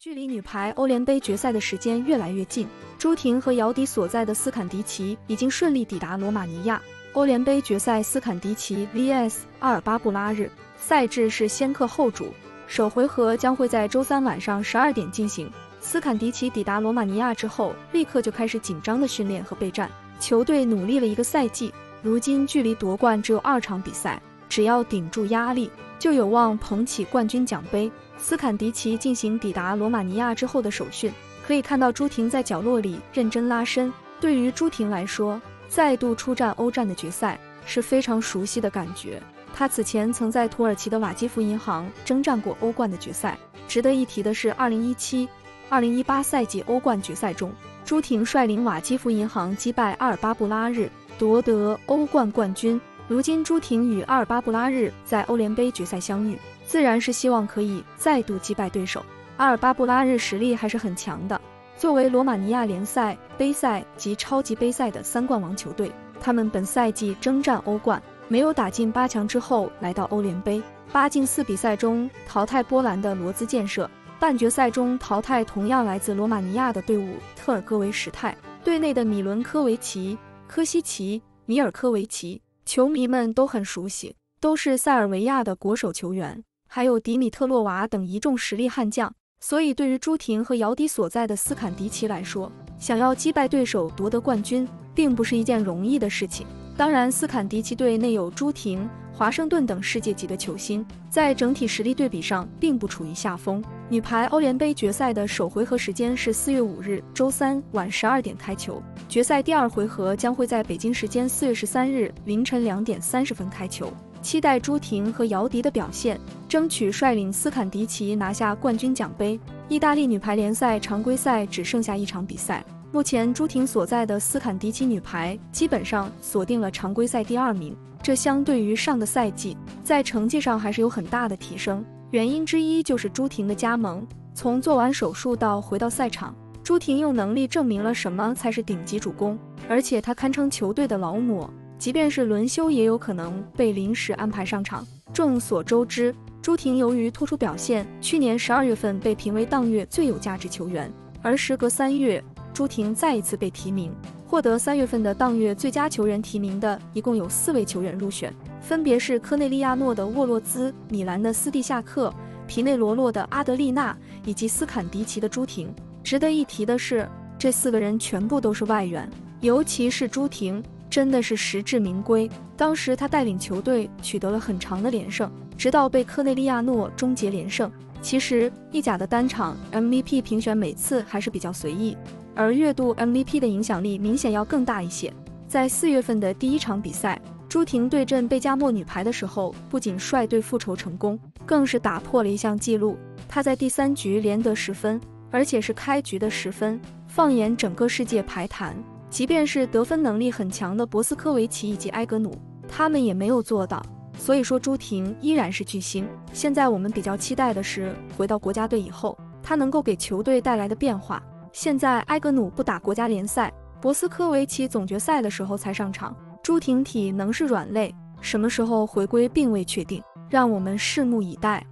距离女排欧联杯决赛的时间越来越近，朱婷和姚迪所在的斯坎迪奇已经顺利抵达罗马尼亚。欧联杯决赛斯坎迪奇 vs 阿尔巴布拉日，赛制是先客后主，首回合将会在周三晚上十二点进行。斯坎迪奇抵达罗马尼亚之后，立刻就开始紧张的训练和备战。球队努力了一个赛季，如今距离夺冠只有二场比赛，只要顶住压力，就有望捧起冠军奖杯。斯坎迪奇进行抵达罗马尼亚之后的首训，可以看到朱婷在角落里认真拉伸。对于朱婷来说，再度出战欧战的决赛是非常熟悉的感觉。她此前曾在土耳其的瓦基弗银行征战过欧冠的决赛。值得一提的是，2017、2018赛季欧冠决赛中，朱婷率领瓦基弗银行击败阿尔巴布拉日，夺得欧冠冠军。如今，朱婷与阿尔巴布拉日在欧联杯决赛相遇。自然是希望可以再度击败对手。阿尔巴布拉日实力还是很强的，作为罗马尼亚联赛、杯赛及超级杯赛的三冠王球队，他们本赛季征战欧冠，没有打进八强之后，来到欧联杯八进四比赛中淘汰波兰的罗兹建设，半决赛中淘汰同样来自罗马尼亚的队伍特尔戈维什泰，队内的米伦科维奇、科西奇、米尔科维奇，球迷们都很熟悉，都是塞尔维亚的国手球员。还有迪米特洛娃等一众实力悍将，所以对于朱婷和姚迪所在的斯坎迪奇来说，想要击败对手夺得冠军，并不是一件容易的事情。当然，斯坎迪奇队内有朱婷、华盛顿等世界级的球星，在整体实力对比上并不处于下风。女排欧联杯决赛的首回合时间是四月五日周三晚十二点开球，决赛第二回合将会在北京时间四月十三日凌晨两点三十分开球。期待朱婷和姚迪的表现，争取率领斯坎迪奇拿下冠军奖杯。意大利女排联赛常规赛只剩下一场比赛，目前朱婷所在的斯坎迪奇女排基本上锁定了常规赛第二名，这相对于上个赛季在成绩上还是有很大的提升。原因之一就是朱婷的加盟，从做完手术到回到赛场，朱婷用能力证明了什么才是顶级主攻，而且她堪称球队的劳模。即便是轮休，也有可能被临时安排上场。众所周知，朱婷由于突出表现，去年十二月份被评为当月最有价值球员。而时隔三月，朱婷再一次被提名，获得三月份的当月最佳球员提名的一共有四位球员入选，分别是科内利亚诺的沃洛兹、米兰的斯蒂夏克、皮内罗洛的阿德利娜以及斯坎迪奇的朱婷。值得一提的是，这四个人全部都是外援，尤其是朱婷。真的是实至名归。当时他带领球队取得了很长的连胜，直到被科内利亚诺终结连胜。其实意甲的单场 MVP 评选每次还是比较随意，而月度 MVP 的影响力明显要更大一些。在四月份的第一场比赛，朱婷对阵贝加莫女排的时候，不仅率队复仇成功，更是打破了一项纪录。她在第三局连得十分，而且是开局的十分。放眼整个世界排坛。即便是得分能力很强的博斯科维奇以及埃格努，他们也没有做到。所以说，朱婷依然是巨星。现在我们比较期待的是，回到国家队以后，她能够给球队带来的变化。现在埃格努不打国家联赛，博斯科维奇总决赛的时候才上场，朱婷体能是软肋，什么时候回归并未确定，让我们拭目以待。